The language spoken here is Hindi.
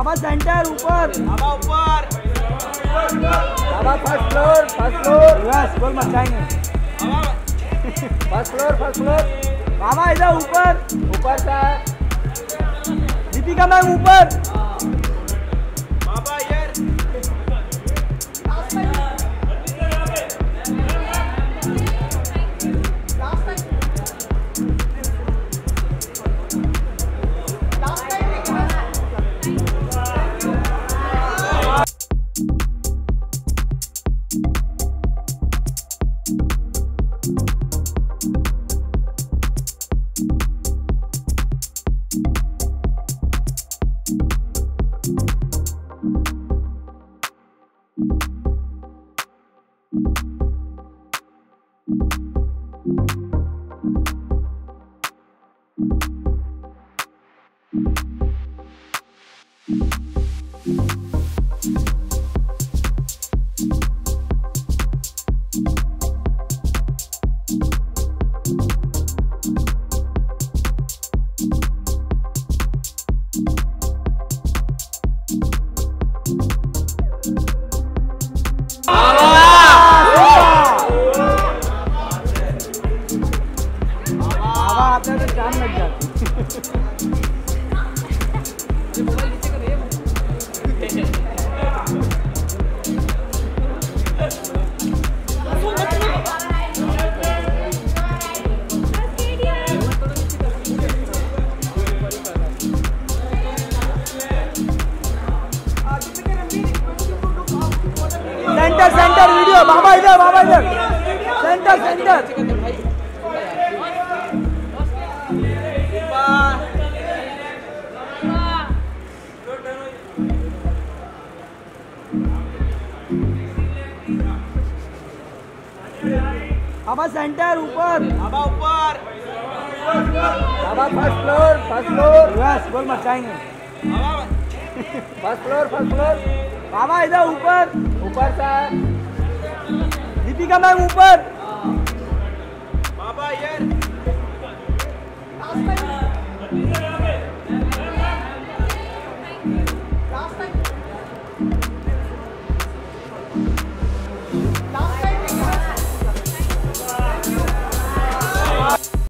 बाबा सेंटर ऊपर बाबा ऊपर बाबा first floor first floor yes बोल मचाएँगे फ़र्स्ट फ्लोर फ़र्स्ट फ्लोर बाबा इधर ऊपर ऊपर से दीपिका मैम ऊपर बाबा आपने तो जान लग जाती सेंटर सेंटर वीडियो बाबा इधर बाबा इधर। सेंटर सेंटर बाबा सेंटर ऊपर बाबा ऊपर बाबा फ़र्स्ट फ्लोर फ़र्स्ट फ्लोर मत जाएँगे बाबा फ़र्स्ट फ्लोर फ़र्स्ट फ्लोर बाबा इधर ऊपर ऊपर से दीपिका मैम ऊपर बाबा यार